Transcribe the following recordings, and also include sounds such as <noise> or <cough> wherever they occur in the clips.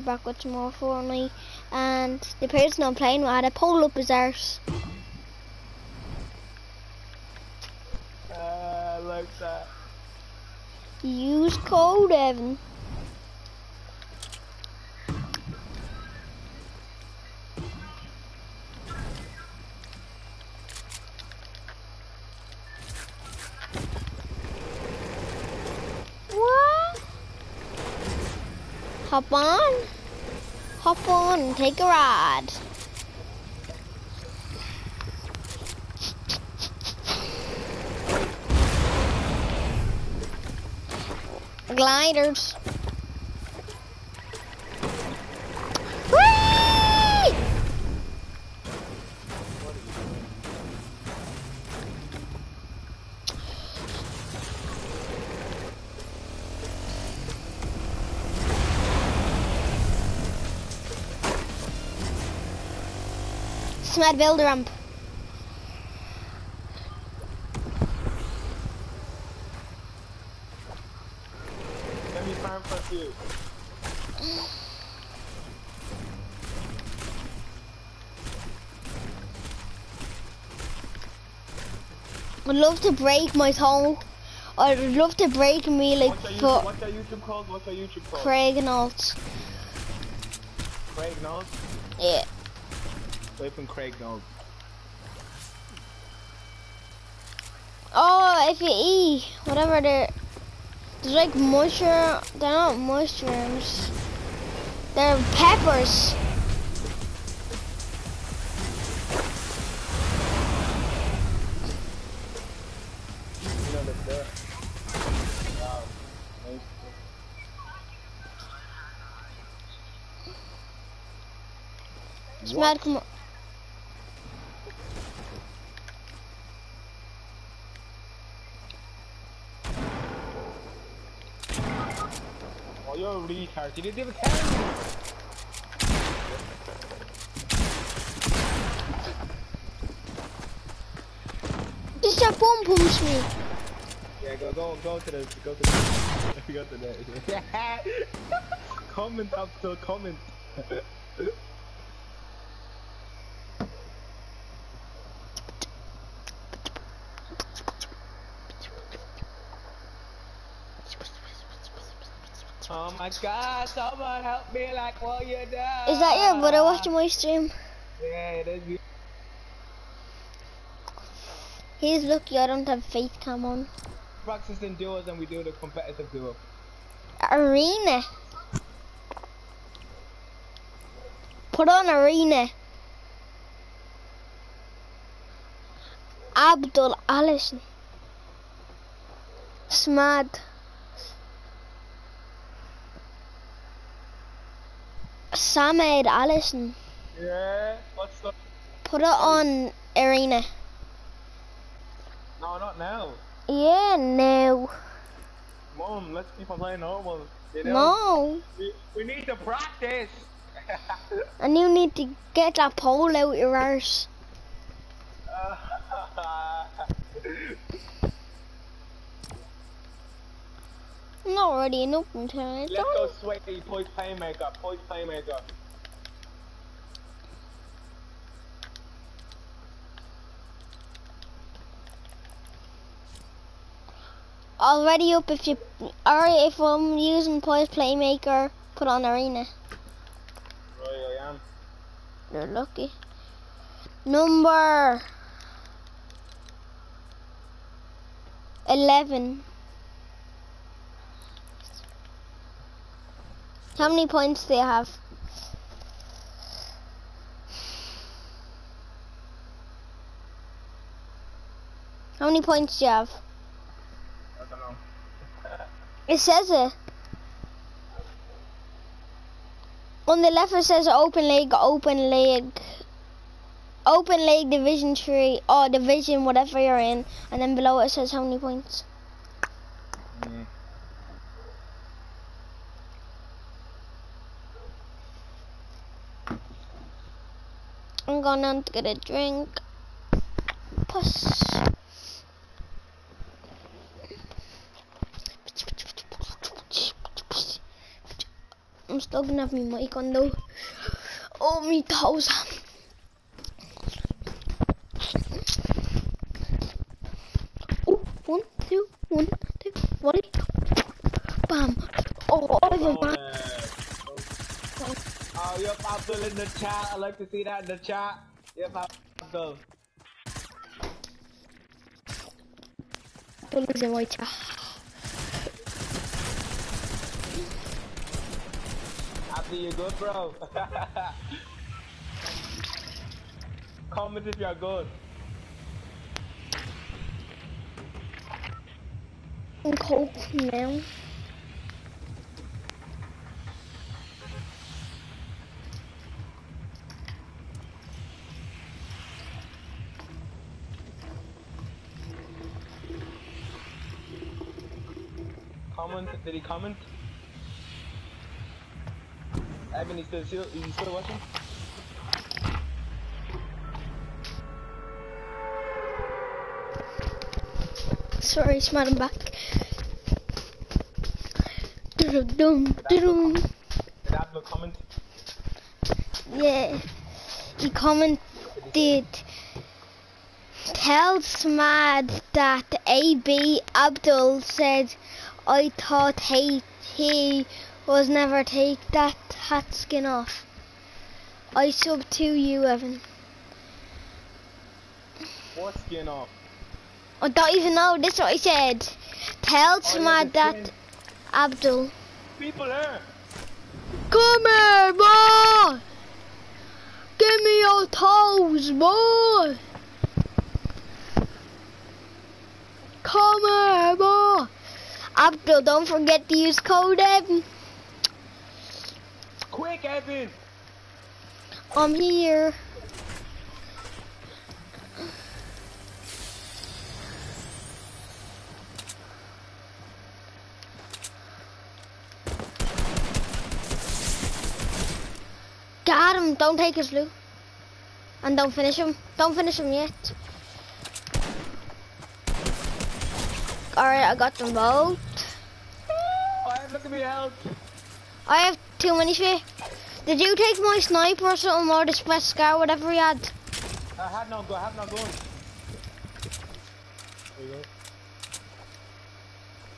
back with some more Fortnite, and the person I'm playing with had a pole up his arse. Uh, like that. Use code, Evan. What? Hop on. Hop on and take a ride. Gliders. Build ramp. Let me farm for you. I'd love to break my toe. I'd love to break me like What's YouTube, what's YouTube called? What's your YouTube called? Craig and. Craig. Yeah. Type in Craig Knowles. Oh, if you eat whatever they're, there's like moisture, They're not mushrooms. They're peppers. Know that's there. Wow. Nice. Smart, come on. Oh, you're a. You didn't even tell me. Just that bomb pumps me. Yeah, go, go, go to the, go to the, <laughs> go to the. <laughs> comment up to comment. <laughs> Oh my god, someone help me like what you do. Is that your brother watching my stream? Yeah, it is. He's lucky I don't have faith cam on. Practice in duos and we do the competitive duo. Arena. Put on arena. Abdul Allison. Smad. Samed Allison. Yeah, what's the... Put it on arena. No, not now. Yeah, no. Mom, let's keep on playing normal. You know? No. We, we need to practice. <laughs> And you need to get that pole out your arse. <laughs> I'm not ready enough until I Let's go sweaty poise playmaker, poise playmaker. Already up if you, or if I'm using Poise Playmaker, put on Arena. Right, I am. You're lucky. Number 11. How many points do you have? How many points do you have? I don't know. It says it. On the left it says open league, open league. Open league division three or division whatever you're in and then below it says how many points. Mm. I'm gonna get a drink. Puss. I'm Still gonna have my mic on though. Oh, me toes. Oh, one, two, one, two, one. Bam. Oh, Ivan, Oh, man. Oh, yep, Abdul in the chat. I like to see that in the chat. Yep, Abdul. Don't lose in my chat. Abdul, you good, bro? <laughs> Comment if you're good. I'm cold now. Did he comment? Evan, still, still, watching? Sorry, smart, I'm back. Did Abdul comment? Yeah, he commented, tell Smad that AB Abdul said, I thought he, he was never take that hat skin off. I sub to you, Evan. What skin off? I don't even know, this is what I said. Tell oh, to my Smad the that skin. Abdul. People here. Come here, boy! Give me your toes, boy! Come here, boy! Abdul, don't forget to use code Evan. Quick, Evan. I'm here. Got him. Don't take his loot. And don't finish him. Don't finish him yet. Alright, I got them both. Look at me health. I have too many for you. Did you take my sniper or something or the express scar, whatever you had? I had no go. I have no gun. There you go.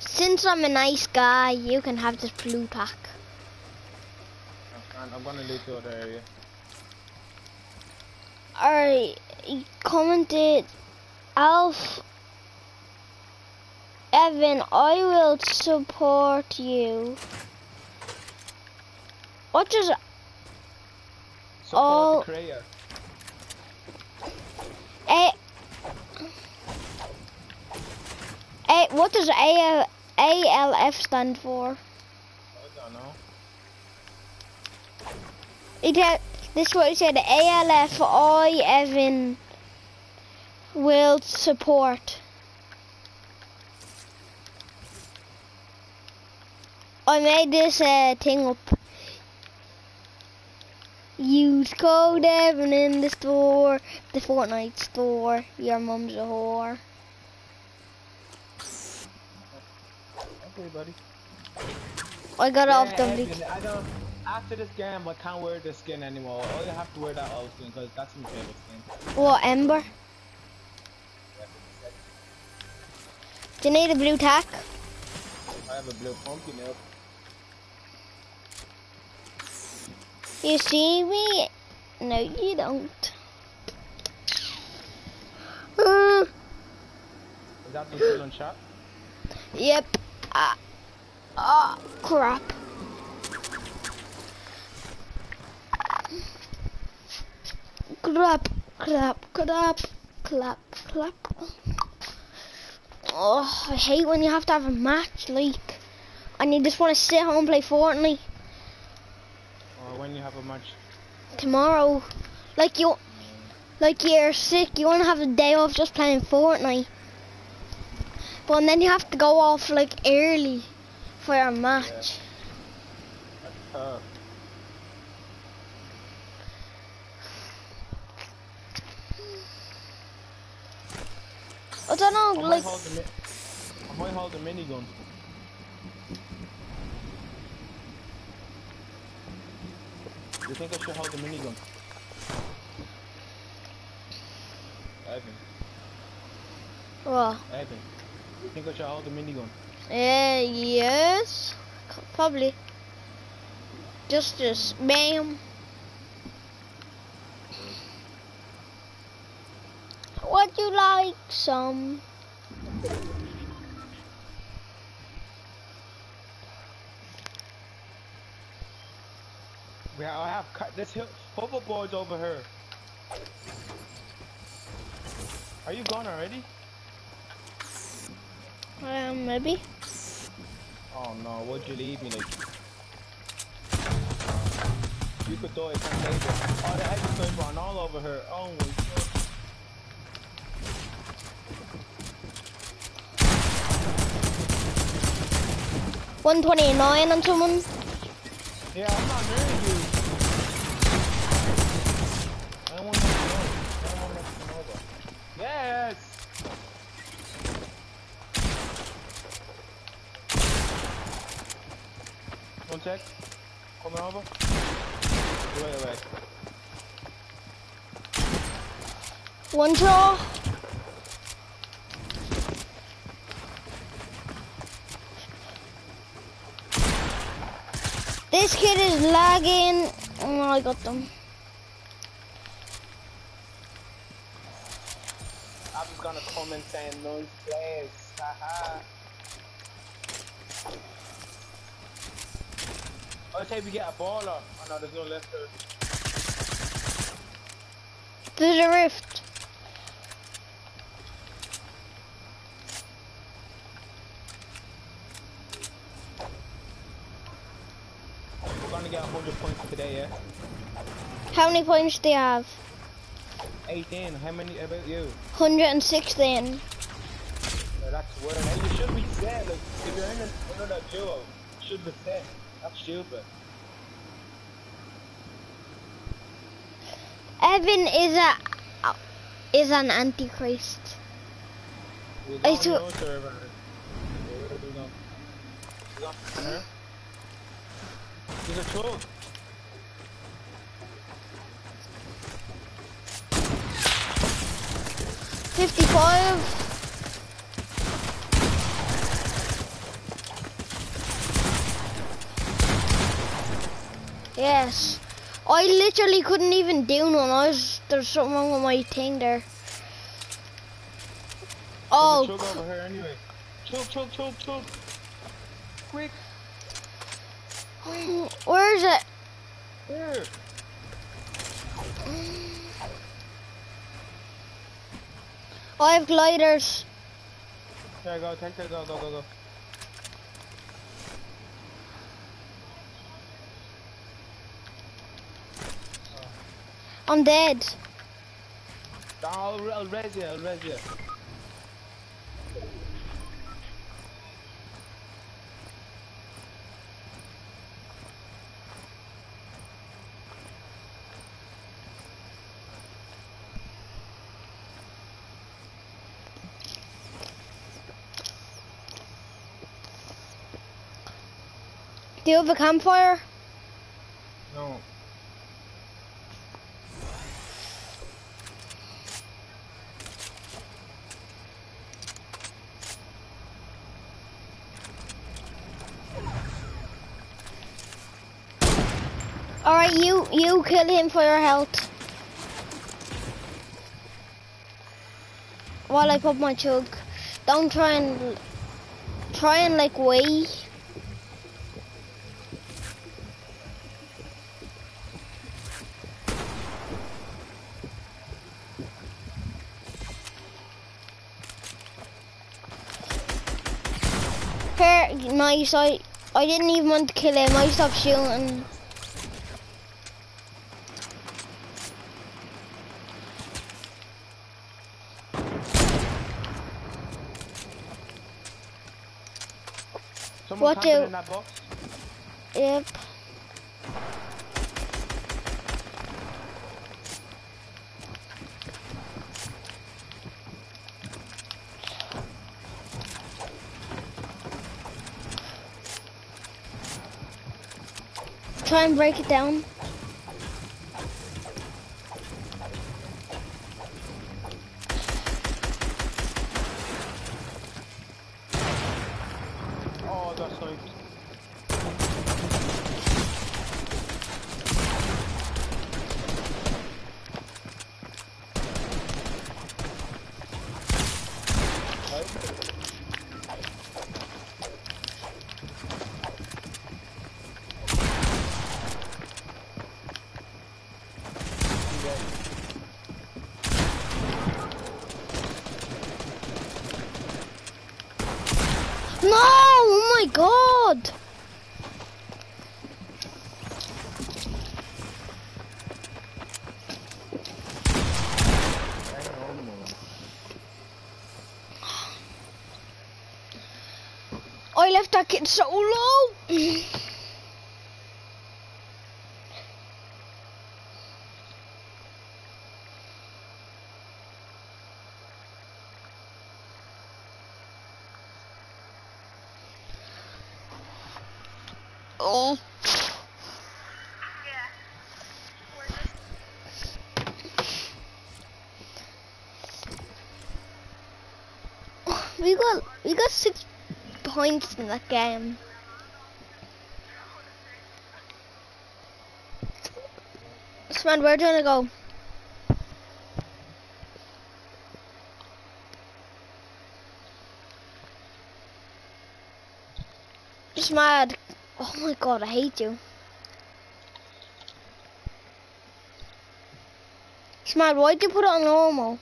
Since I'm a nice guy, you can have this blue pack. I'm, I'm gonna leave to other area. Alright, he commented, Alf, Evan, I will support you. What does, Support Oh. the. A, A, what does AL, ALF stand for? I don't know. It had, this is what he said, ALF, I, Evan, will support. I made this uh, thing up. Use code Evan in the store, the Fortnite store. Your mum's a whore. Okay, buddy. I got Yeah, off the I don't. After this game, I can't wear this skin anymore. I have to wear that old skin because that's my favorite skin. What, Ember? Do you need a blue tack? I have a blue pumpkin now. You see me? No, you don't. Uh, Is that the still on shot? yep. Ah, ah, crap. Crap, crap, crap, clap, clap. Oh, I hate when you have to have a match, like, and you just want to sit home and play Fortnite. Or when you have a match? tomorrow. Like you, like you're sick. You want to have a day off just playing Fortnite. But then you have to go off like early for your match. Uh, I don't know, like hold the mi- I might hold the minigun. You think I should hold the minigun? Evan, What? Evan. You think I should hold the minigun? Uh, yes. Probably. Just this. Bam. Would you like some? We I have cut this hill hoverboards over here. Are you gone already? Um, maybe. Oh no, would you leave me like? You could throw it from later. Oh, the heavy going run all over her. Oh my god. One twenty nine on someone. Yeah, I'm not near you. I don't want to know. I don't want to know over. Yes! One sec. Coming over. Wait, wait. One draw. This kid is lagging. Oh, I got them. I'm just gonna comment saying noise place. Haha. I say we get a baller. Oh no, there's no left there. There's a rift. We're gonna get 100 points today, yeah? How many points do you have? 18. How many about you? 116. Yeah, that's what I mean. You should be set. Like, if you're in a, another duo, you should be set. That's stupid. Evan is a is an antichrist. I saw- no server. Where 55. Yes. I literally couldn't even down one. I was there's something wrong with my thing there. Oh. Chug over here anyway. Chug, chug, chug, chug. Quick. Quick. Where is it? I have gliders. There go, take that, go, go, go, go. I'm dead. I'll, I'll res you, I'll res you. You have a campfire? No. Alright, you you kill him for your health. While I pop my chug. Don't try and try and like wait. I I didn't even want to kill him. I stopped shooting. Someone What do- in that box? Yep. Try and break it down. my god! Hang on a moment. I left that kid so low! oh. We got we got six points in that game. Sman, where do you wanna go? Just mad. Oh my god, I hate you. Smad, why'd you put it on normal?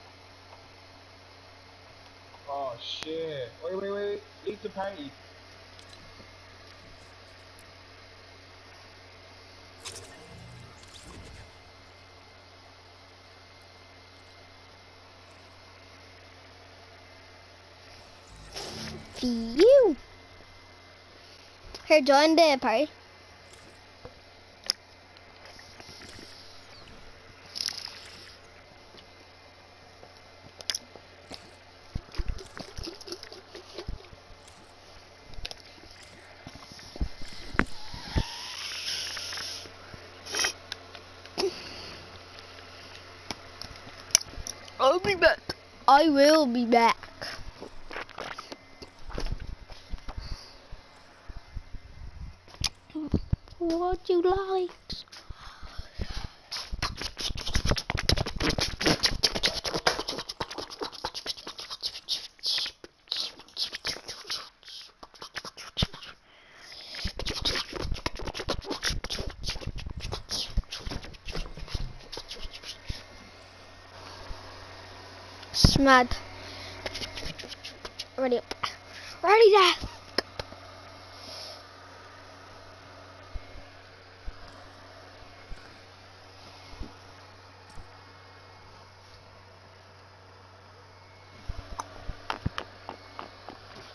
Shit. Wait, wait, wait. Leave the party. Phew. Here, join the party. I'll be back. I will be back. What you like? Smad. Ready up. Ready there.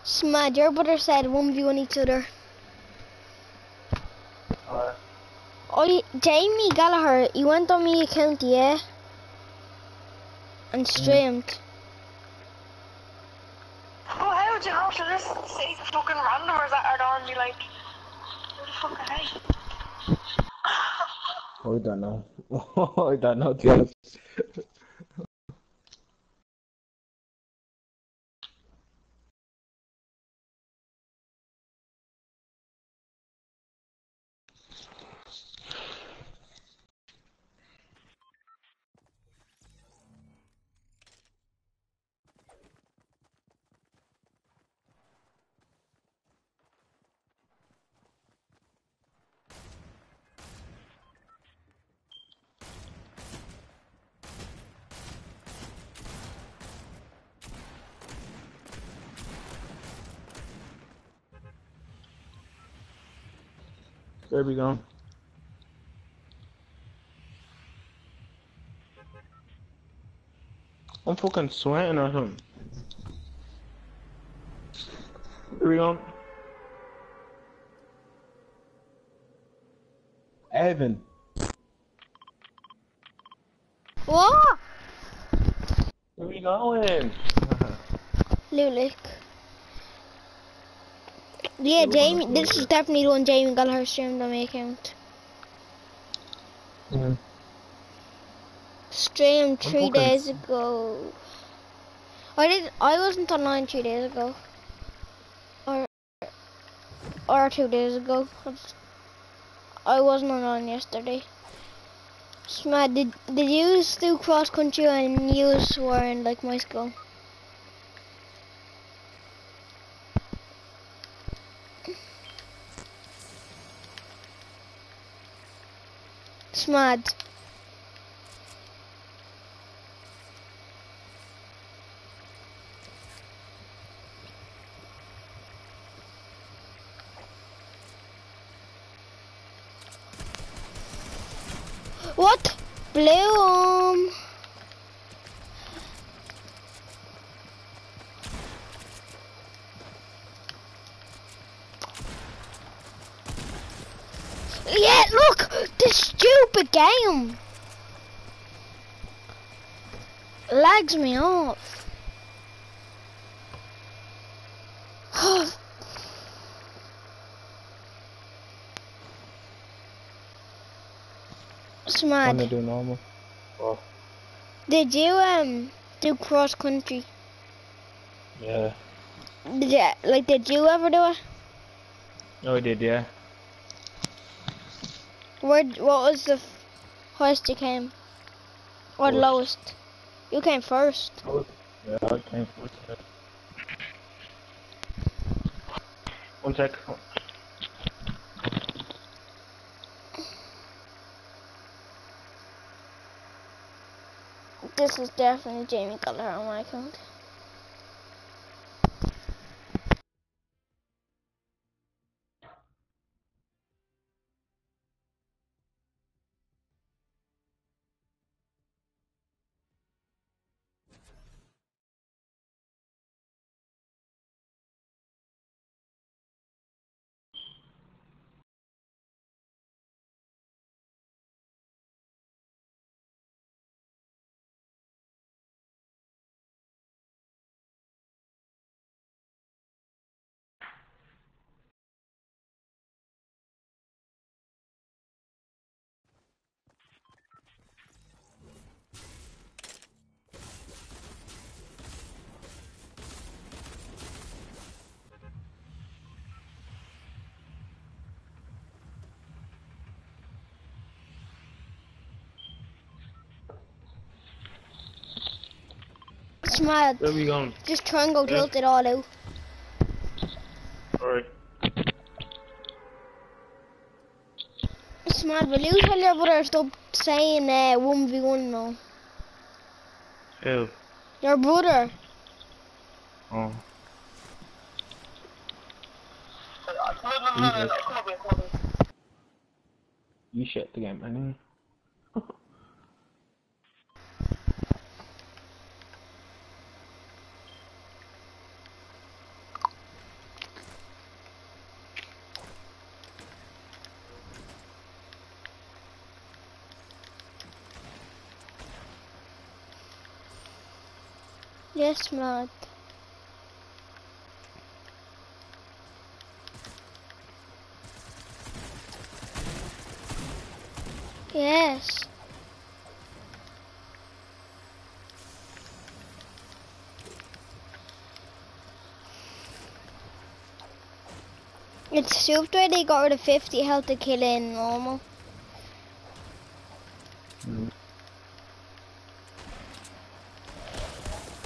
Smad, your brother said 1v1 each other. Alright. Oh, Jamie Gallagher, he went on my account, yeah? And mm. streamed. Oh, how would you know to just say the fucking randomers that are on me like, who the fuck are they? I don't know. <laughs> I don't know, to. There we go. I'm fucking sweating or something. Here we go. Evan. What? Where we going? Lulick. Yeah, Jamie, this is definitely the one Jamie Gallagher streamed on my account. Mhm. Streamed three days ago. I did. I wasn't online three days ago. Or, or two days ago. I wasn't online yesterday. Smad, did did you do cross country and you were in like my school? Mad. What? Blue game! Lags me off. <gasps> It's Wanna do normal? Oh, Did you um do cross country? yeah. Did you, like did you ever do it? Oh, I did, yeah. Where what was the highest you came? Or First. lowest? You came first. Yeah, I came first. One sec. This is definitely Jamie Cutler on my account. It's mad. Where we going? Just try and go Yeah. tilt it all out. Alright. It's mad. Will you tell your brother stop saying uh, 1v1 now? Ew. Your brother. Oh. No, no, no, no, no, come over here, come over here. You shit the game, anyway. Yes, mad. Yes. It's super they got rid of 50 health to kill in normal.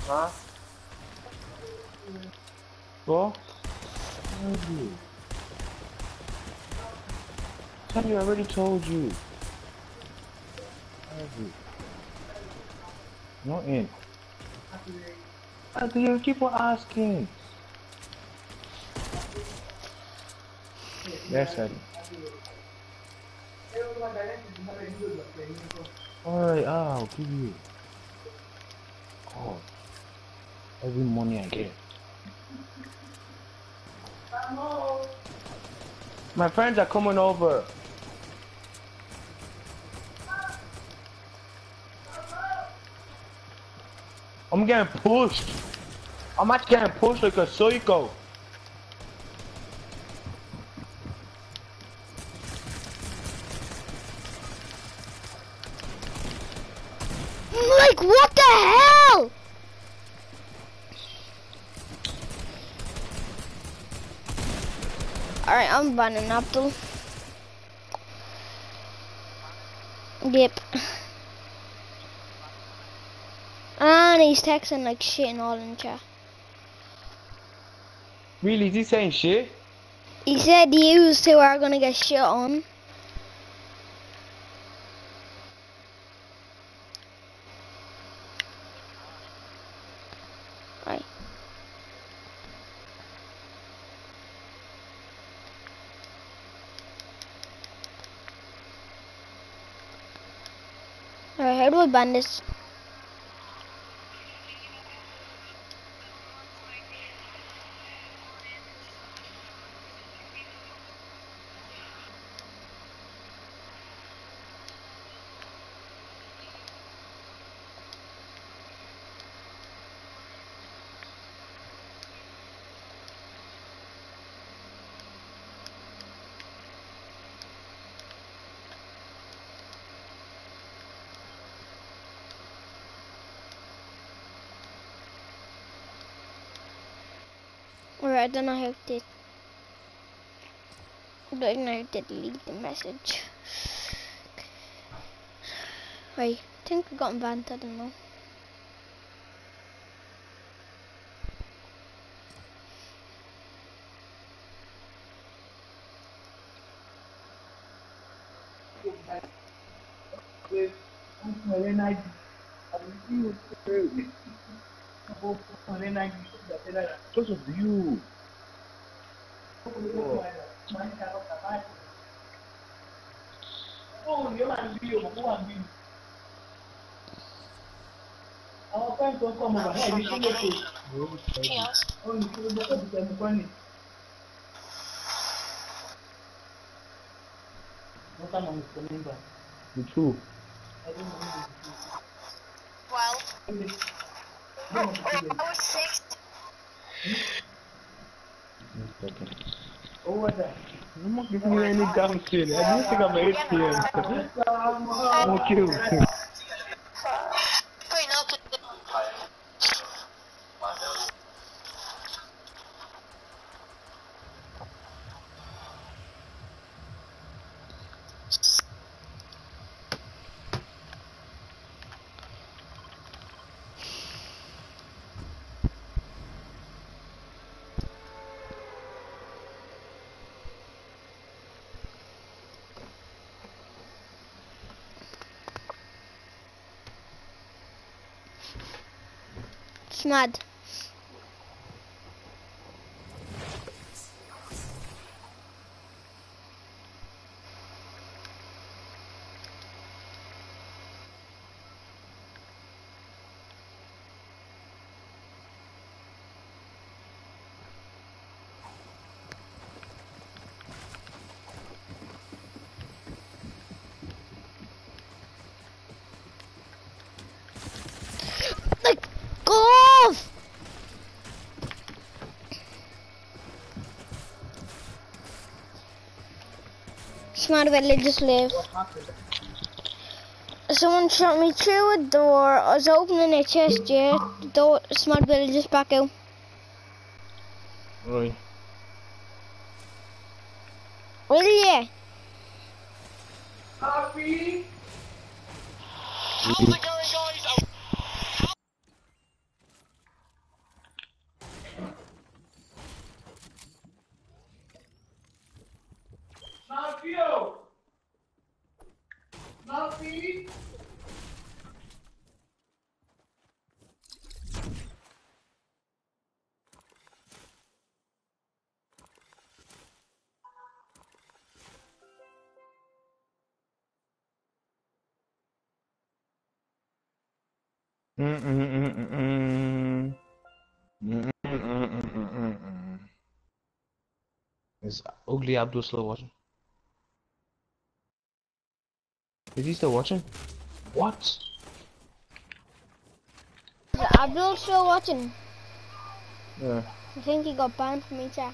Huh? What? Told you. Tell you, I already told you. Not in. Uh, do you keep on asking? Yes, Eddie. Alright, I'll give you. God. Every money I get. My friends are coming over. I'm getting pushed. I'm actually getting pushed like a psycho. Like, what the hell? Alright, I'm banning Abdul. Yep. And he's texting like shit and all in chat. Really, is he saying shit? He said you two are gonna get shit on. Right. Alright, how do I ban this? I don't know how to. I don't know how to delete the message. Right, I think I got banned, I don't know. Because of you. Oh. Àwọn fẹ́ǹtì ọkọ̀ ọmọ bàbá ẹ̀mí kí ló ṣe? Olùkọ́ ló kọ́ ìdìbò ẹ̀mí kan ni. Wọ́n kà mọ̀ nìkan nígbà. Ìtú. Well, I was six. I'm not giving you any damn shit. I don't think I'm 18. I'm cute. Going It's mad. Like, go off! Smart Village just live. Someone shot me through a door. I was opening a chest, yeah. The door, Smart Village just back out. Right. Will ya? How's Is Ugly Abdul still watching? Is he still watching? What? Is Abdul still watching? Yeah. I think he got banned from each app.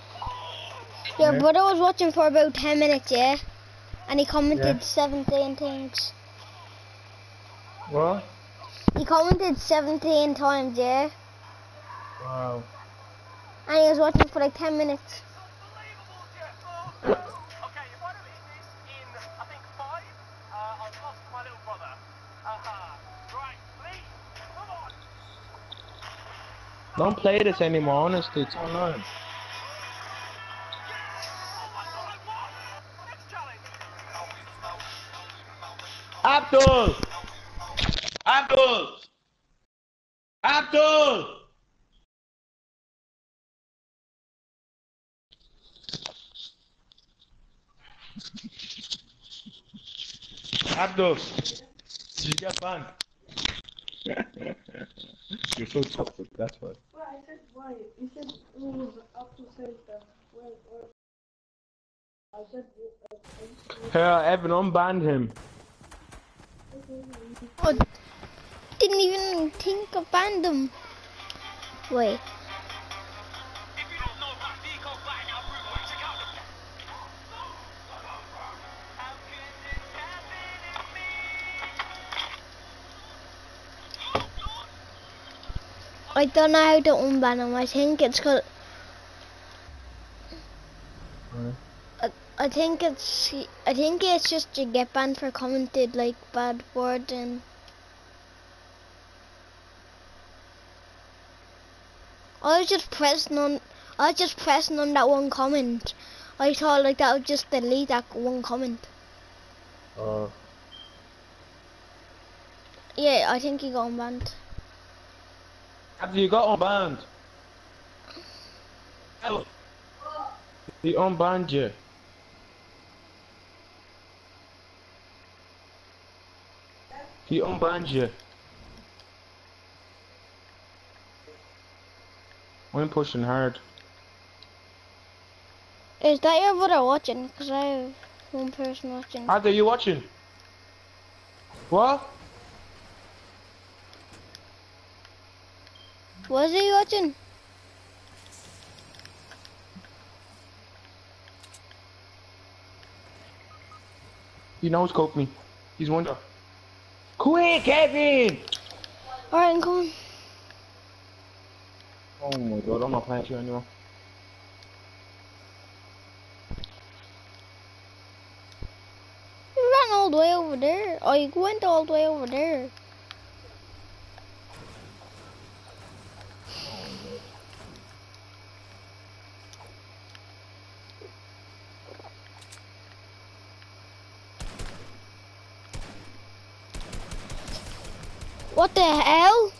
Yes. Wait. Yes. mad. Your Yeah. brother was watching for about 10 minutes, yeah? And he commented Yeah. 17 things. What? He commented 17 times, yeah? Wow. And he was watching for like 10 minutes. Okay, if I'd have hit this in, I think, five, uh, I've lost my little brother. Aha. Right, please, come on. Don't play this anymore, honestly. It's online. Abdul! Abdul! Abdul! Abdul! You get banned? You're so toxic, that's why. Well, I said why. You said it was up to say that. Well, or I said uh, Here, Evan, unbanned him. Oh, didn't even think of fandom. Wait. If you don't know about Nico by now, Bruce, check out the... How can this happen to me? I don't know how to unban them. I think it's called. I, I think it's I think it's just to get banned for commented like bad words and I was just pressing on I was just pressing on that one comment. I thought like that would just delete that one comment. Uh, Yeah, I think he got unbanned. Abdul, you got unbanned. Hell. <laughs> He unbanned you. Um he unbanned you. I'm pushing hard. Is that your brother watching? Cause I have one person watching. Are you watching? What? Was he watching? He knows coke me. He's wonder. Quick, Kevin! Alright, I'm coming. Oh my god, I'm not playing you anymore. You ran all the way over there. Oh, you went all the way over there. What the hell?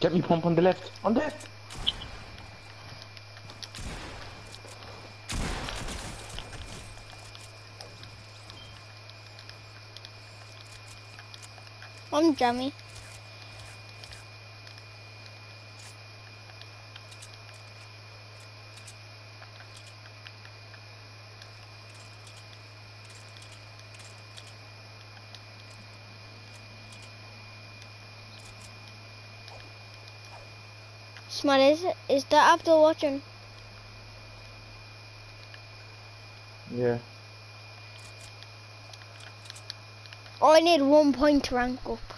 Get me pump on the left. On the left. I'm. Smart, is, is that Abdul watching? Yeah. Oh, I need one point to rank up.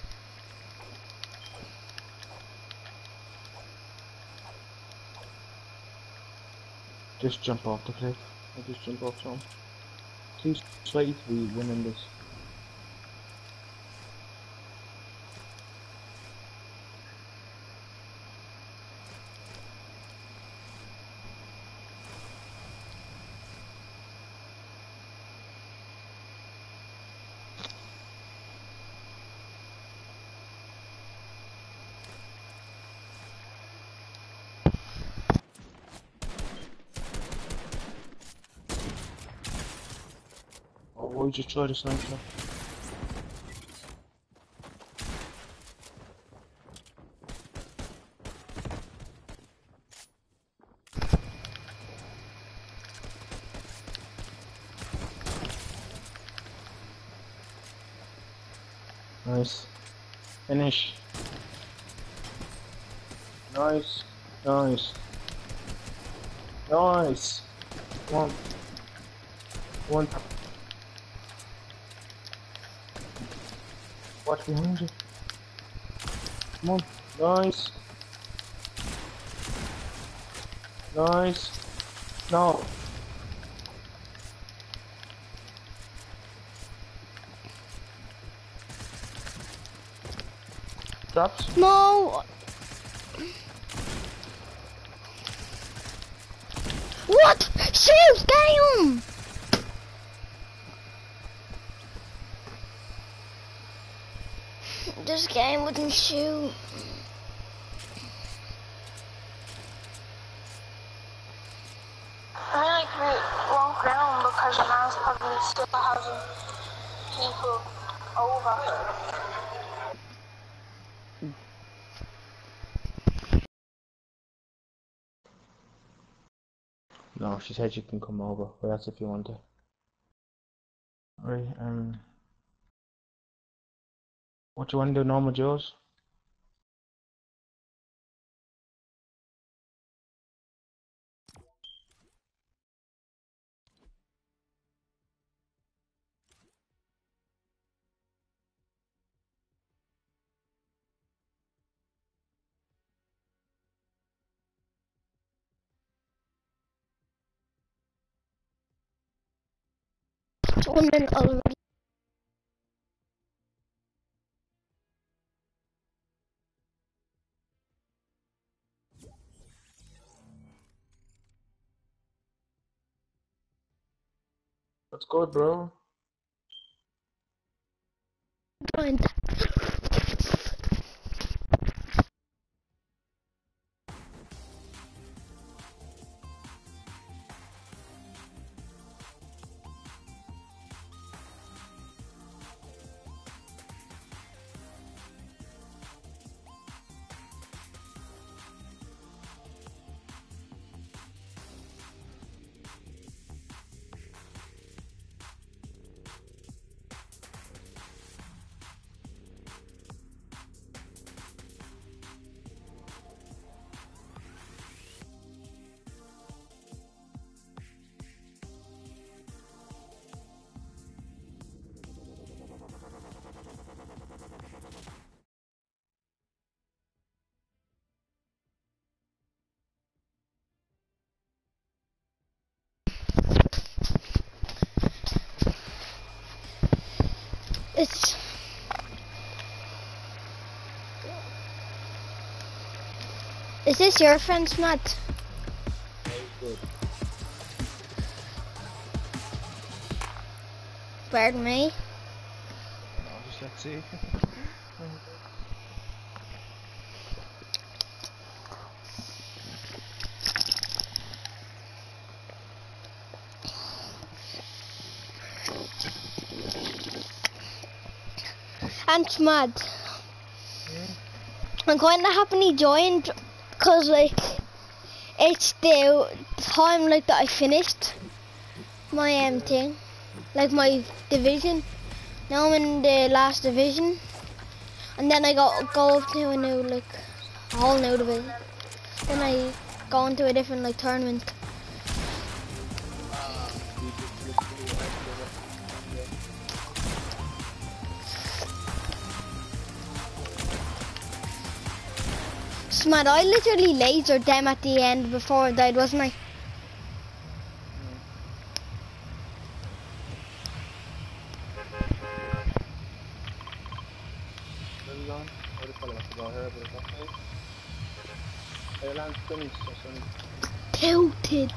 Just jump off the cliff. I just jump off some. Seems slightly to be winning this. Just tried a sniper. Nice. Finish. Nice. Nice. Nice. One. One. Watch behind you. Come on. Nice. Nice. No. Drops. No. What? Shoot, damn! This game wouldn't shoot. I mean, like, we won't ground because the man's probably still having people over. No, she said you can come over, but that's if you want to. Right, um. What do you want to do, normal duos? Minute already. Let's go, bro. Joined. Is this your friend's good. Pardon me. No, just let's see. I'm mad. I'm kind of happy he joined because like it's the time like that I finished my um thing, like my division. Now I'm in the last division, and then I got go up to a new like a whole new division. Then I go into a different like tournament. Smart, I literally lasered them at the end before I died, wasn't I? Where's he going? I just probably have to go here, but it's okay. Hey, Lance, Sunny, so Sunny. Tilted.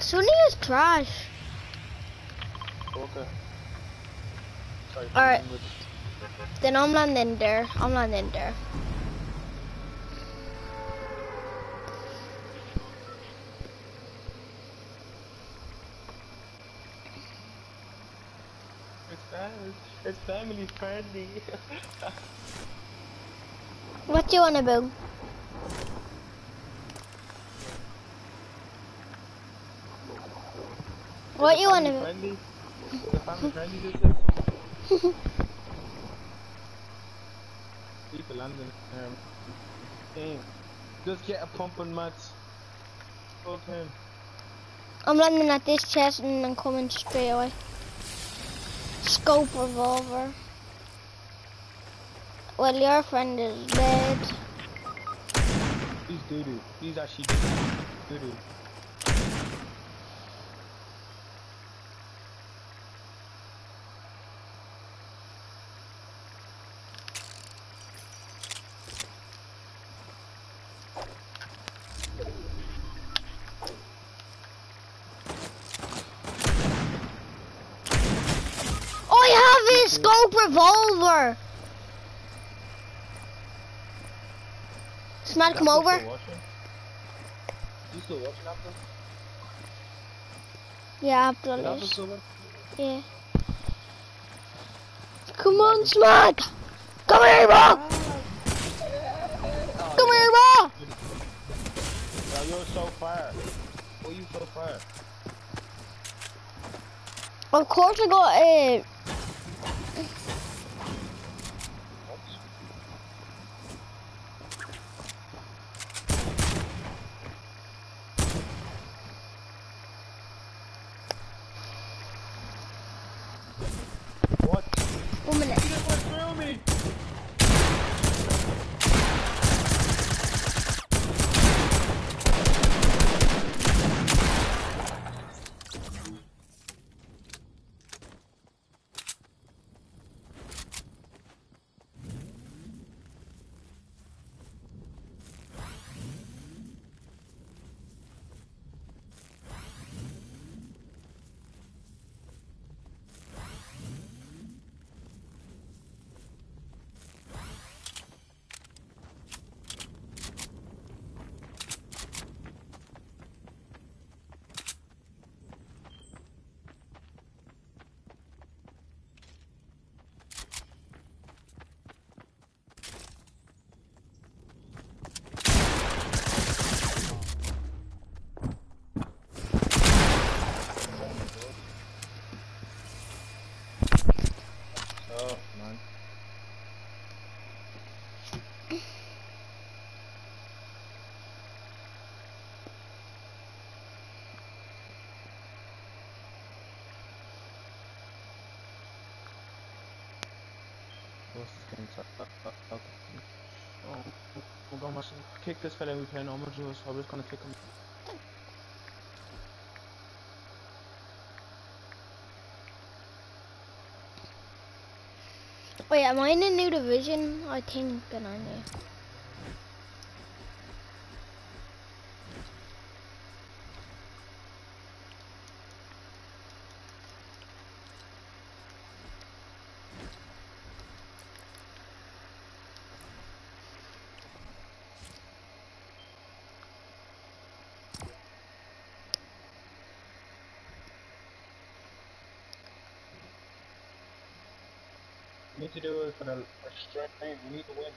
Sunny is trash. Okay. Sorry, Alright. I'm landing there. I'm landing there. It's fam- it's family friendly. <laughs> What do you wanna do? What you wanna do? <laughs> Friendly. The family friendly this is. People landing um, game. Just get a pumping mats. Full time. I'm landing at this chest and I'm coming straight away. Scope revolver. Well, your friend is dead. He's doo doo. He's actually doo doo. I have a scope revolver. Smart, come over. You still watching Apple? Yeah, Is Apple Abdullah. still? Yeah. Come on, Smart. Come here, bro. Come here, bro. Bro, you're so far. Why are you so far? Of course, I got a. What? This fella we play normal duos. I'm just gonna kick him. Wait, am I in a new division? I think that I am. We need to do it for the for strength. We need to win.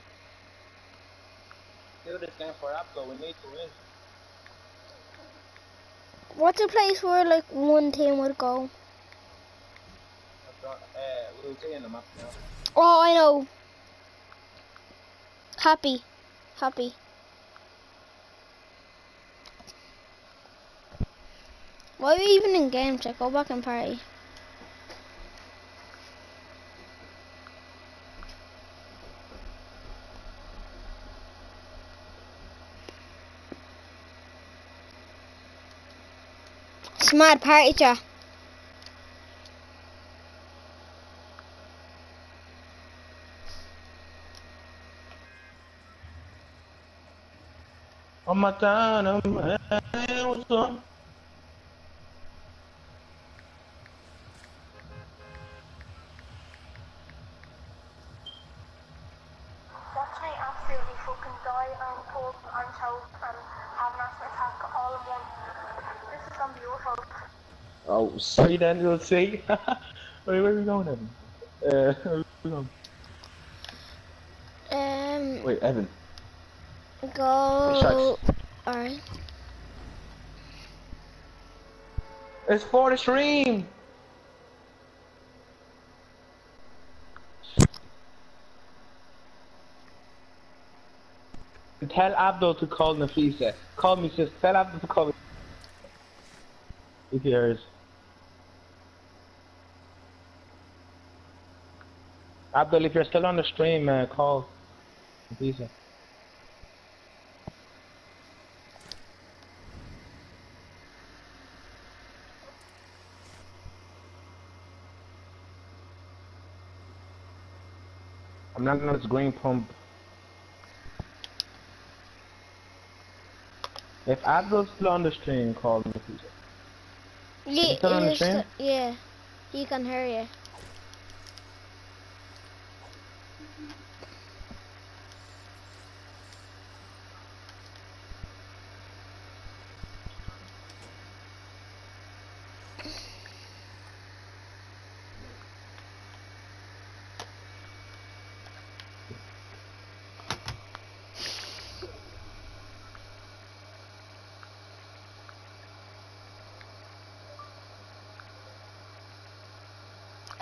Do this game for Apple. We need to win. What's a place where like one team would go? Got, uh, we'll see in the map now. Oh, I know. Happy, happy. Why are we even in game check? Go back and party. Smart party chat. On my time, I'm? Oh, sorry then, we'll see. where, where are we going, Evan? Uh, where are we going? Um. Wait, Evan. Go. Alright. It's for the stream! Tell Abdul to call Nafisa. Call me, sis. Tell Abdul to call me. He. Abdul, if you're still on the stream, uh, call Nafisa. I'm not gonna green pump. If Abdul's still on the stream, call Nafisa. Yeah, still on the stream? st- yeah, he can hear you.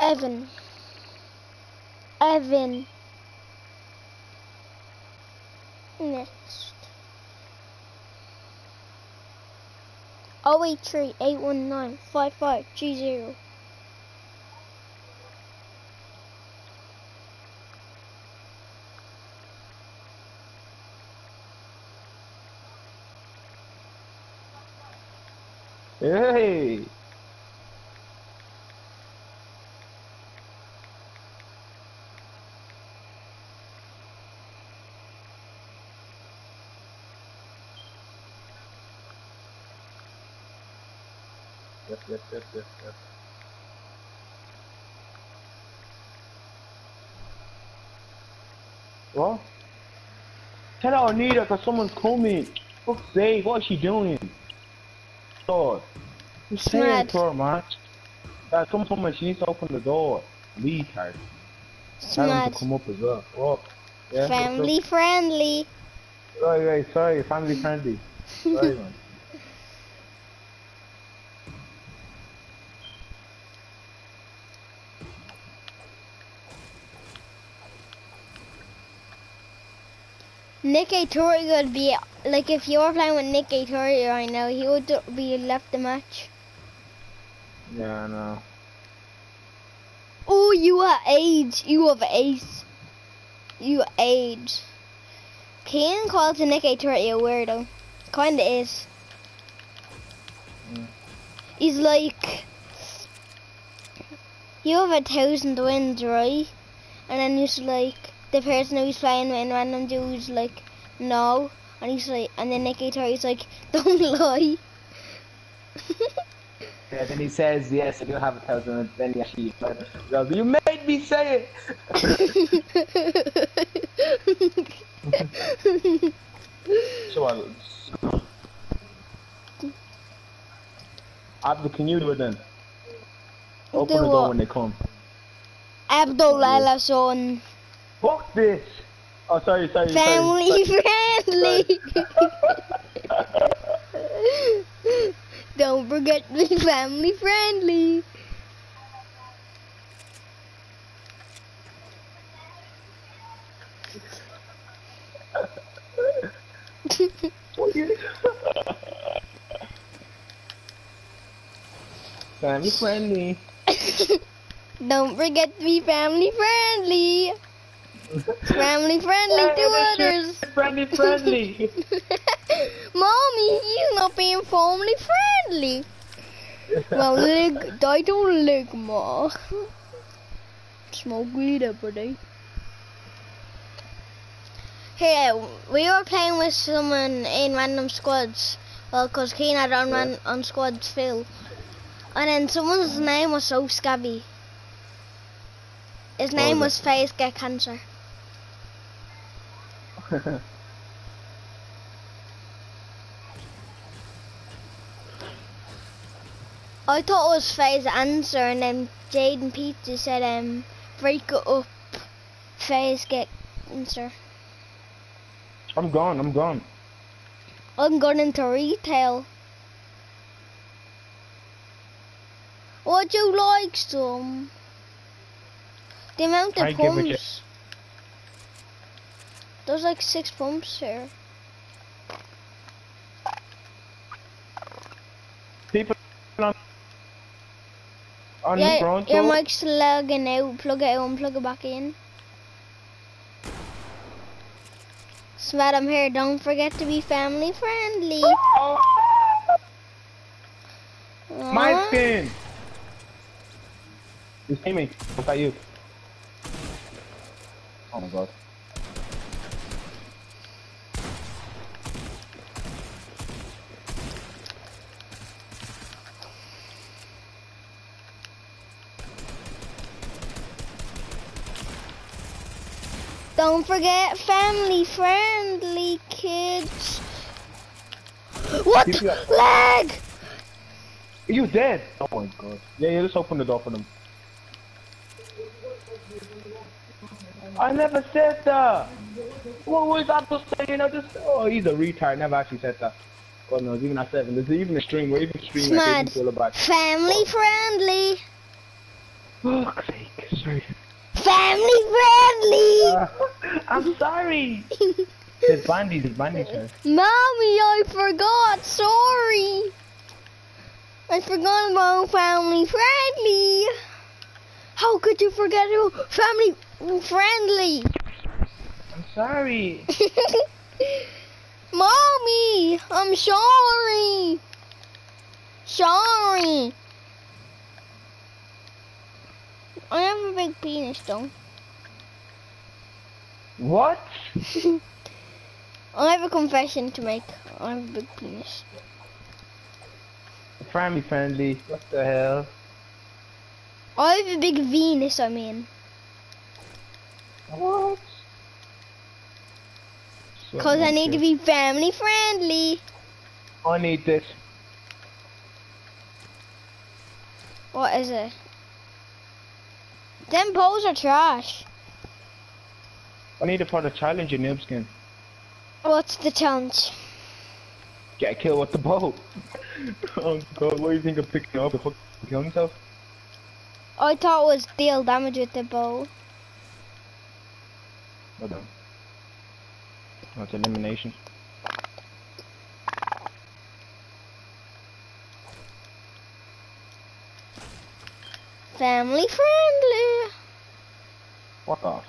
Evan. Evan. Next. Oh eight three eight one nine five five G zero. Hey! Yes, yes, yes, yes, yes. What? Tell Anita, cause someone's coming. Fuck's sake, what is she doing? Door. Just say Mad. it to her, man. Uh, come someone, she needs to open the door. Leave her. Tell him to come up as well. Oh. Yeah. Family friendly. Right, right, sorry, family friendly. <laughs> Sorry, man. Nick Atori would be like if you were playing with Nick Atori right now, he would be left the match. Yeah, I know. Oh, you are AIDS. You have AIDS. You are AIDS. Kane calls Nick Atori a weirdo. Kinda is. Mm. He's like, you have a thousand wins, right? And then he's like, the person who's playing with in random dude's like, no. And he's like, and then Nick Atori's like, <laughs> don't lie. <laughs> Yeah, then he says, yes, I do have a thousand, and then he actually goes, you made me say it! <laughs> So I... Abdul, can you do it then? Open Do the door what? when they come. Abdul Abdullah son. Fuck this! Oh, sorry, sorry, Family friendly. <laughs> Don't forget to be family friendly. <laughs> Family friendly. <laughs> Don't forget to be family friendly. Family friendly to others. Friendly, friendly. <laughs> Mommy, he's not being family friendly. Well, lick, I don't lick ma. Smoke weed every day. Hey, we were playing with someone in random squads. Well, because Keen had on, ran, on squads Phil. And then someone's name was so scabby. His name was was Face Get Cancer. <laughs> I thought it was Faye's answer, and then Jaden Pizza said, um, break it up. Faye's get answer. I'm gone, I'm gone. I'm going into retail. Would you like some? The amount I of it pumps. There's like six pumps here. People on, on yeah, Toronto. Your mic's lagging out. Plug it out and plug it back in. So madam here, don't forget to be family friendly. My skin! He's teammate, What about you. Oh my god. Don't forget family friendly kids. What? Leg! You dead? Oh my god. Yeah, yeah, just open the door for them. I never said that. What was I just saying? I just oh he's a retard. Never actually said that. God knows, even at seven. There's even a stream. We're even streaming like Smad. Aiden Fuller back. Family oh. friendly. Fuck's sake, sorry. Family friendly. Uh, <laughs> I'm sorry. Bandy's, it's Bandy's turn. Mommy, I forgot. Sorry. I forgot about family friendly. How could you forget about family friendly? I'm sorry. <laughs> Mommy, I'm sorry. Sorry. I have a big penis though. What? <laughs> I have a confession to make. I have a big penis. Family friendly. What the hell? I have a big Venus, I mean. What? Because I need to be family friendly. I need this. What is it? Them poles are trash. I need it for the challenge in Nibskin. What's the challenge? Get killed with the bow. <laughs> oh god, what do you think of picking up? The fuck killing himself? I thought it was deal damage with the bow. Hold on. It's elimination. Family friendly. Fuck off.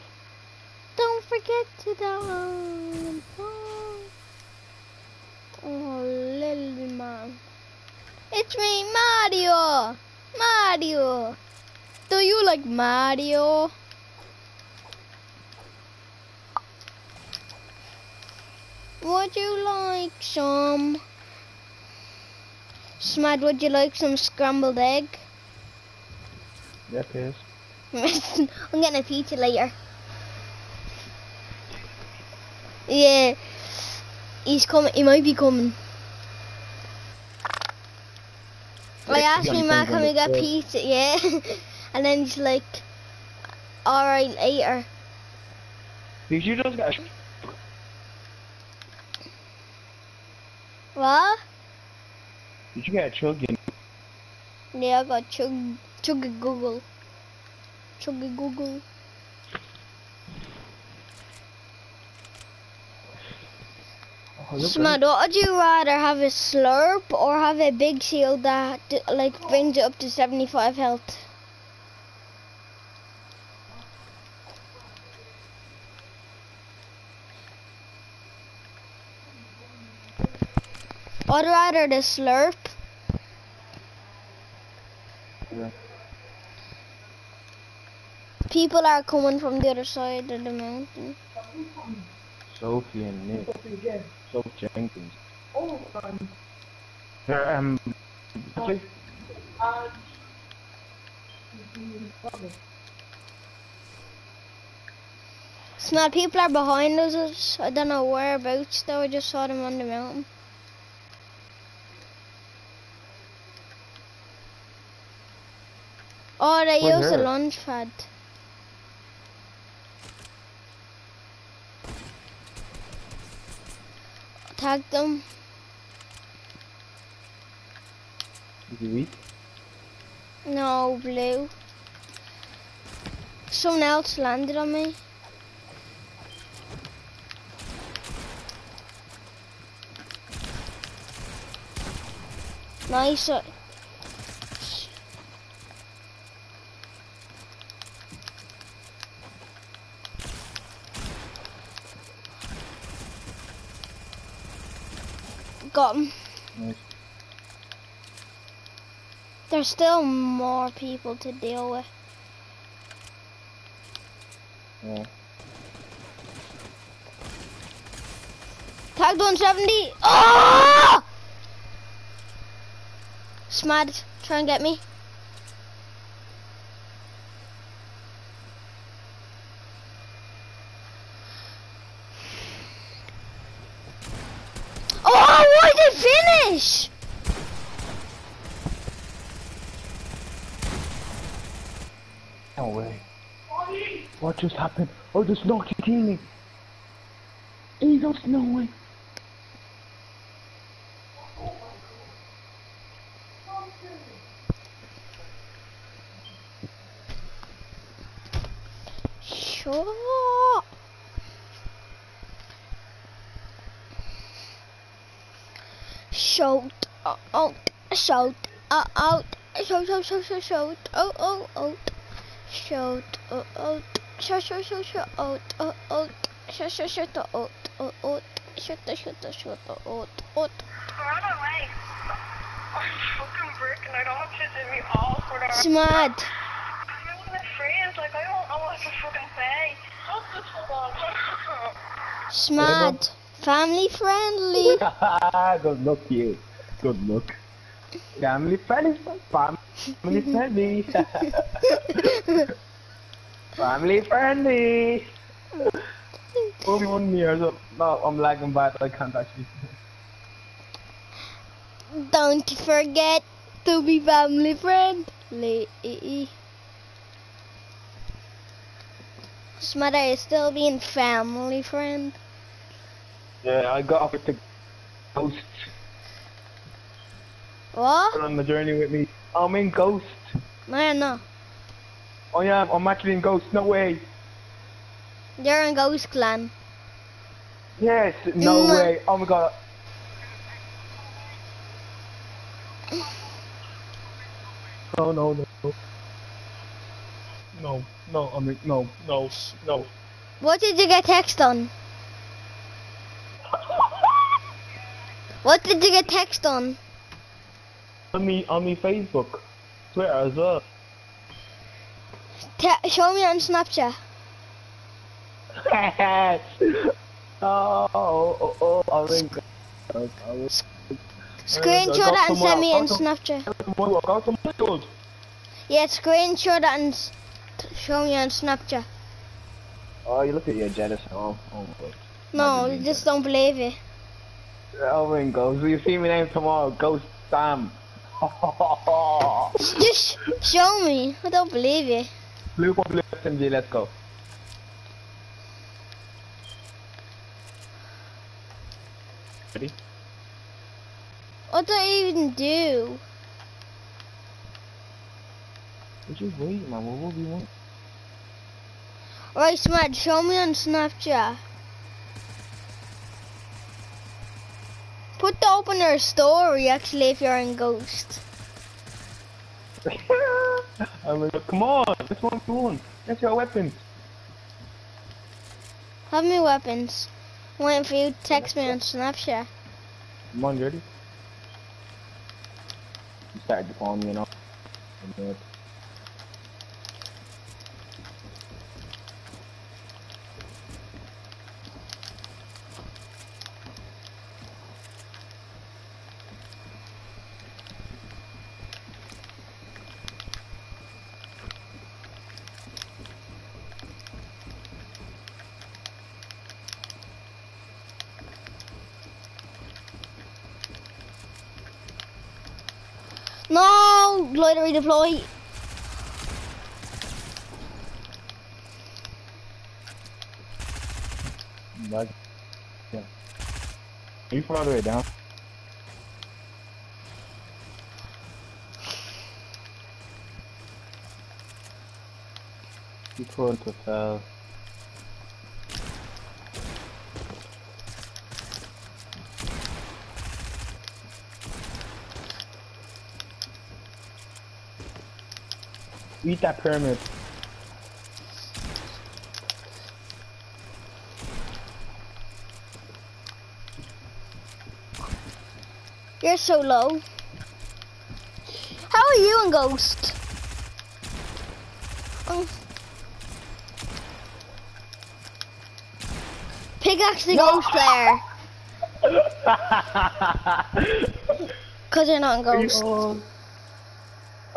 Don't forget to download. Oh, little man. It's me, Mario. Mario. Do you like Mario? Would you like some? Smad, would you like some scrambled egg? Yeah, please. <laughs> I'm getting a pizza later. Yeah, he's coming. He might be coming. I Yeah, asked me, man, can we get pizza? Yeah, <laughs> and then he's like, "All right, later." Did you just get? What? Did you get a chugging? Yeah, I got chug, chug a Google, chug a Google. Oh, look, Smad, what would you rather have a slurp or have a big shield that like brings it up to 75 health? I'd rather the slurp. Yeah. People are coming from the other side of the mountain. Sophie and Nick. again. Sophie Jenkins. Oh, man. Yeah, um, actually, And... Smad, people are behind us. I don't know whereabouts though. I just saw them on the mountain. Oh, they Where's use a launch pad. Tag them. weak? No, blue. Someone else landed on me. Nice. Uh, Got him. Nice. There's still more people to deal with. Yeah. Tagged 170. Oh! Ah! Smad, try and get me. Oh, why did it finish? No way. What just happened? Oh, there's no teammate. He's no way. Sure. Shout uh, out, shout uh, out, shout, shout, shout, shout, shout, out, out, uh, out, shout out, shout, shout, shout, shout, out, out, out, shout, shout, shout, out, out, out, shout, shout, shout, shout, out, out. Run away. I'm fucking brick and I don't want you to me all for the Smad, I'm with my friends, like I don't know what to fucking say. Just this one. family friendly. <laughs> Good look, you. Good look. Family friendly. Family <laughs> friendly. <laughs> Family friendly. Only one year, so no, I'm lagging bad. I can't actually. Don't forget to be family friendly. Smada is still being family friend. Yeah, I got offered the Ghost What? on the journey with me. I'm in Ghost. No, no. Oh yeah, I'm actually in Ghost. No way. You're in Ghost Clan. Yes, no Mm. way. Oh my god. No, no, no, no. No, no, I mean, no, no, no. What did you get text on? What did you get text on? On me, on me Facebook, Twitter as well. Te- show me on Snapchat. oh, oh, oh. I'm in- Screenshot it and send me on Snapchat. Yeah, screenshot it and show me on Snapchat. Oh, you look at you jealous. Oh, oh. No, you just don't believe it. Oh my god, will you see my name tomorrow? Ghost Sam. Just show me. I don't believe it. Blue for blue SMG, let's go. Ready? What do I even do? Just wait, man. What will we want? Right, Smart, show me on Snapchat. Put the opener story actually if you're in Ghost. <laughs> oh my god, come on! This one, come on! Get your weapons! Have me weapons. Waiting for you to text me on Snapchat. Come on, ready? You started to call me, you know. No! Glider redeploy. Like, yeah. You far the way down. You prone to fail. Eat that pyramid. You're so low. How are you in Ghost? Oh. Pickaxe the Ghost player. <laughs> Because you're not in Ghost.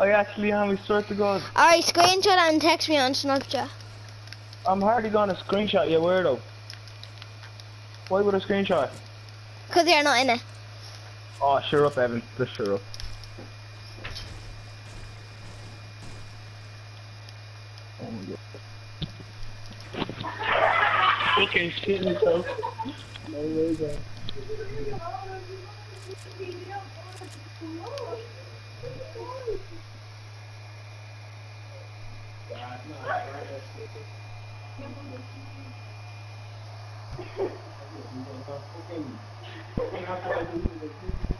Oh, I actually am, we swear to God. Alright, screenshot and text me on Snapchat. I'm hardly gonna screenshot you, weirdo. Why would I screenshot? Because you're not in it. Oh, sure up, Evan. Just sure up. Oh my god. okay, shit myself. No way, man. Thank you.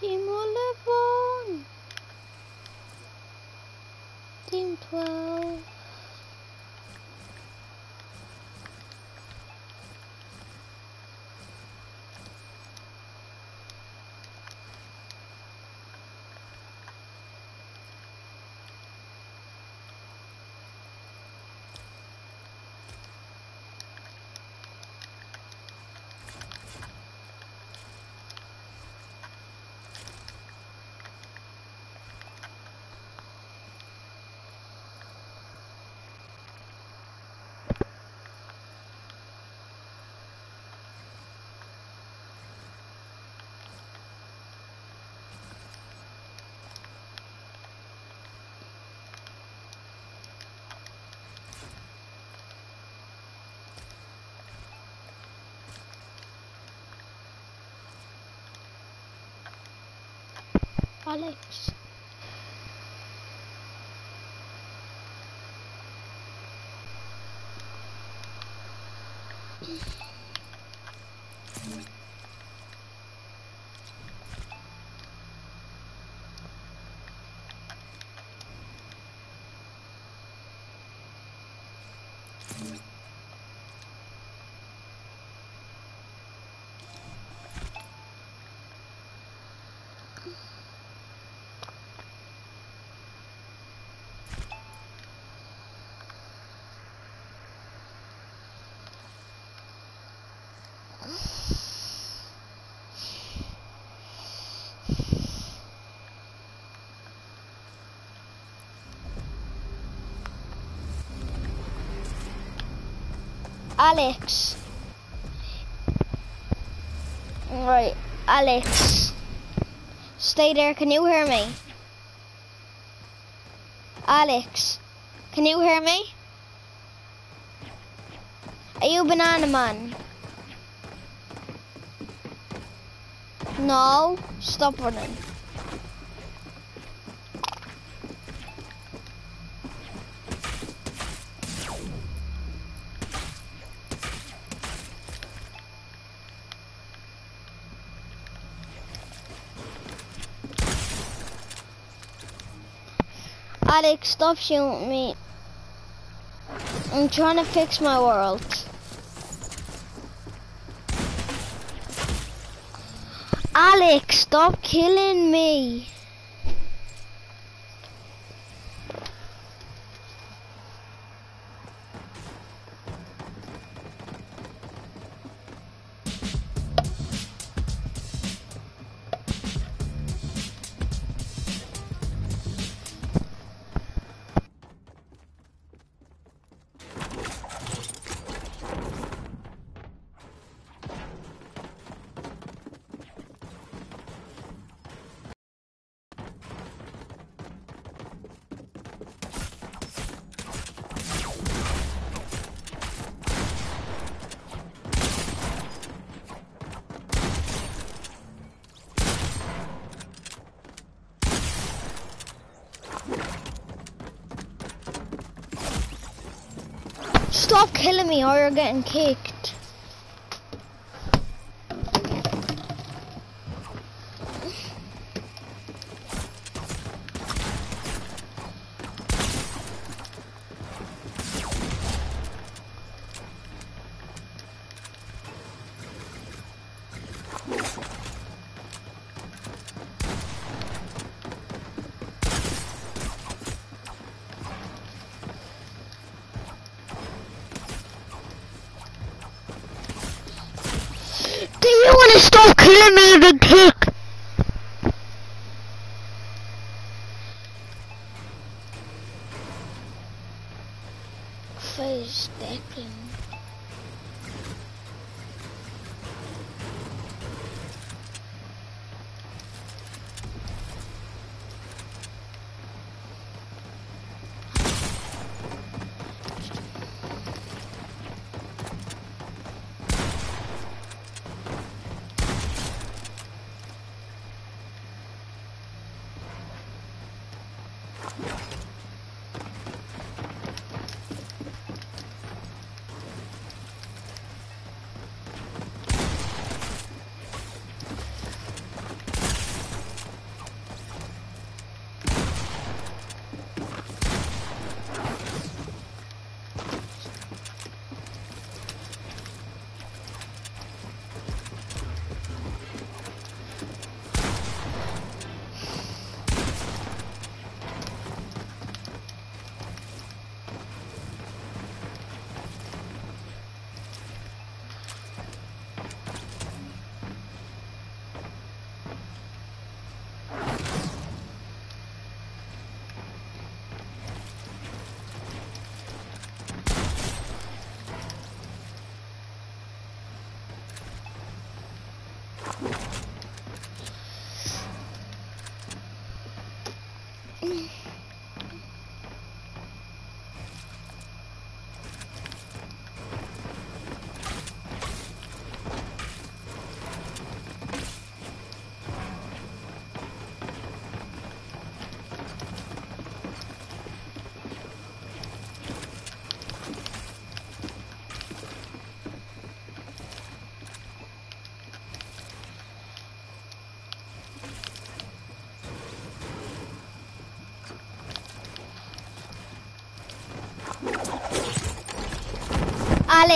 Team 11. Team 12. Alex. Alex. Right, Alex. Stay there, can you hear me? Alex, can you hear me? Are you Banana Man? No, stop running. Alex, stop shooting me. I'm trying to fix my world. Alex, stop killing me. You're getting kicked. Stop killing me and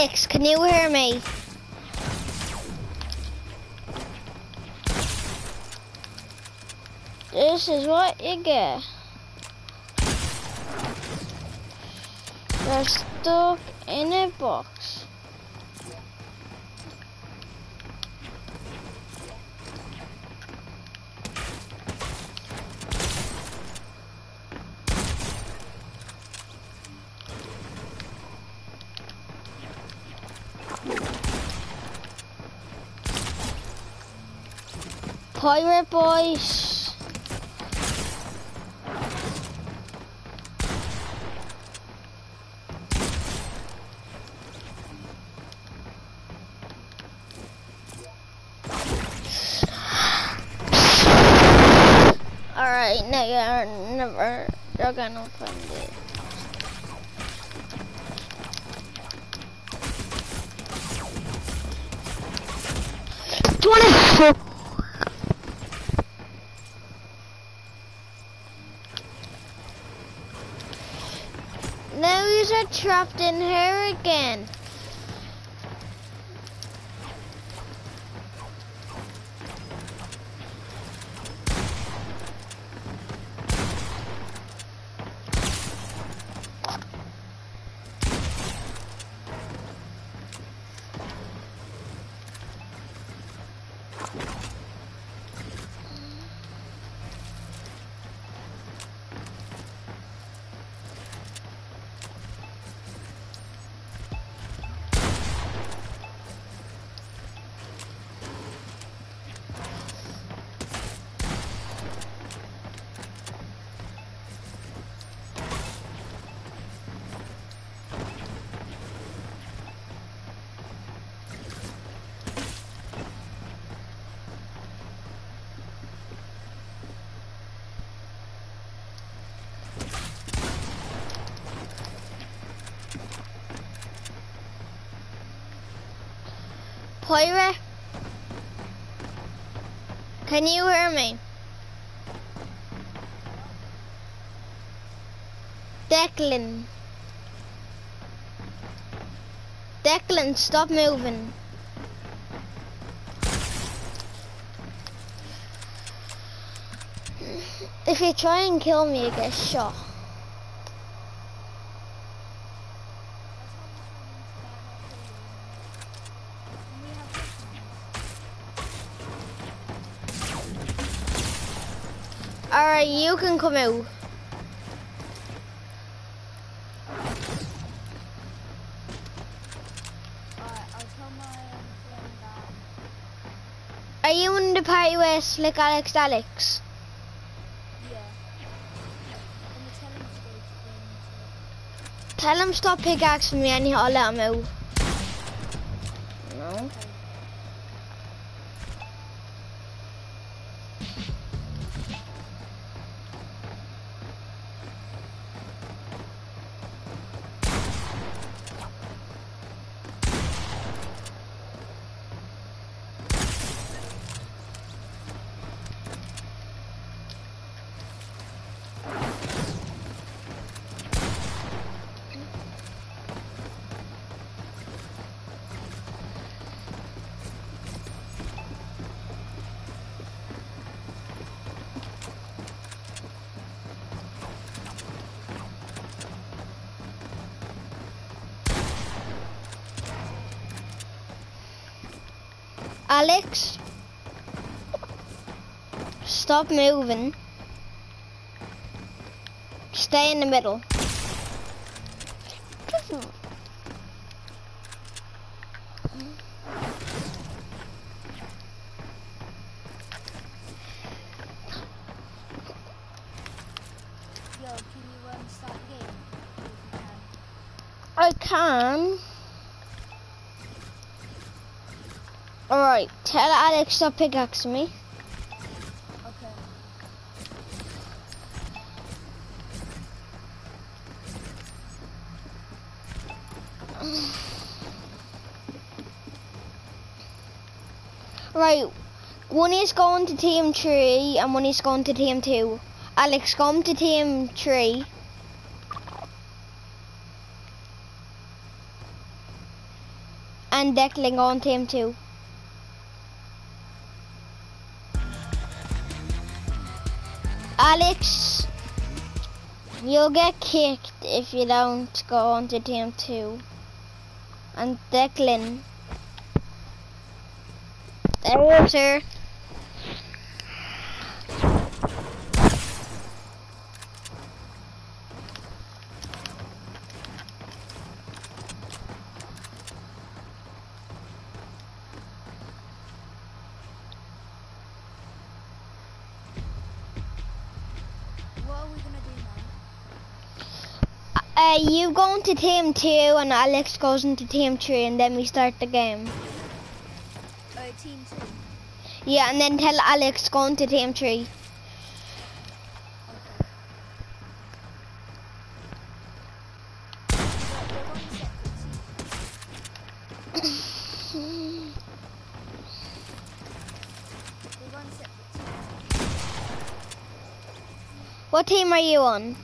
Can you hear me? This is what you get. You're stuck in a box. Pirate boys. Alright, now you're never, you're gonna find it. Twenty-four. Now you're trapped in here again. Poira? Can you hear me? Declan. Stop moving. If you try and kill me, you get shot. Alright, you can come out. Alright, I'll tell my um, friend that. Are you in the party with Slick Alex Alex? Yeah. I'm gonna tell him to go to the Tell him stop pickaxing me and I'll let him out. Stop moving. Stay in the middle. I can. Alright, tell Alex stop pickaxing me. Right, one is going to team three and one is going to team two. Alex, come to team three. and Declan on team two. Alex, you'll get kicked if you don't go on to team two. And Declan. There you go, sir. What are gonna? Uh, you go into team two and Alex goes into team three and then we start the game. Yeah, and then tell Alex go into team three. But we're on separate teams. We're on separate teams. What team are you on? Um,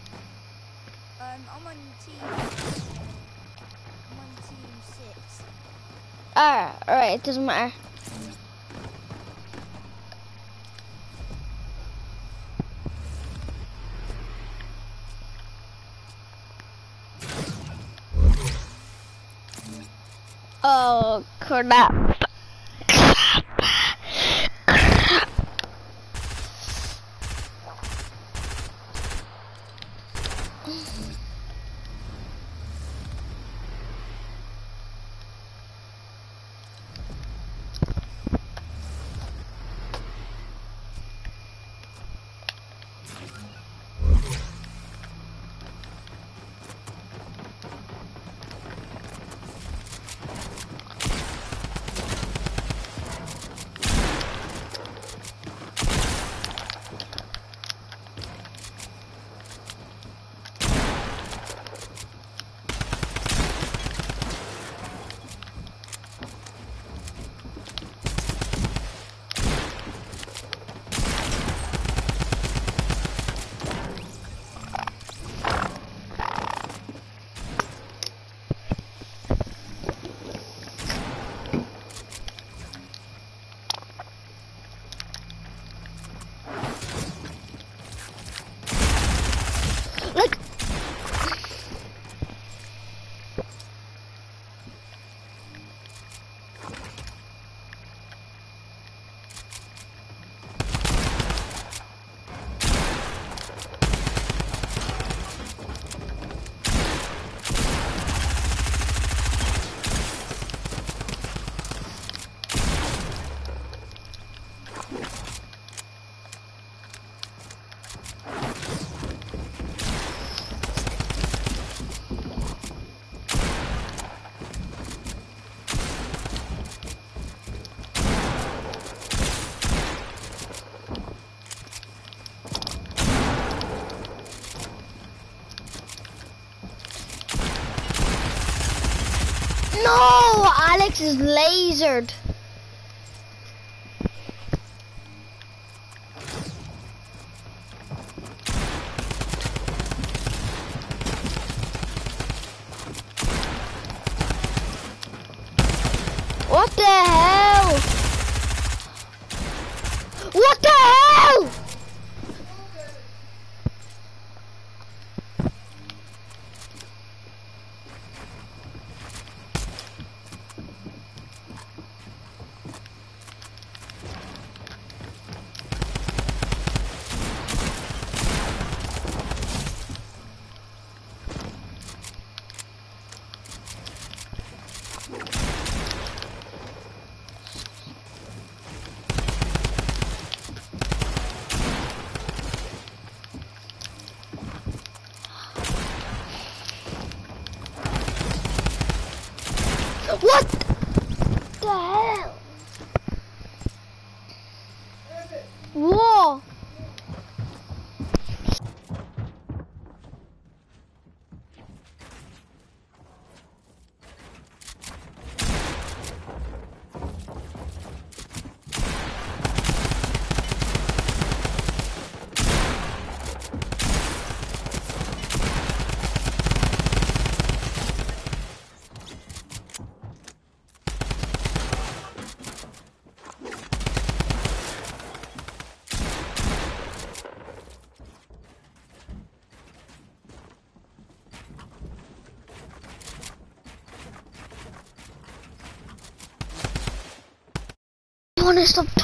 I'm on team. I'm on team six. Ah, alright, it doesn't matter. Oh, crap. Look. No, Alex is lasered. What the hell? What the hell?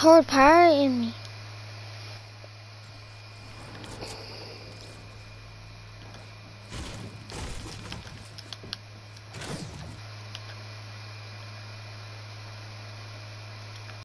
Third party in me.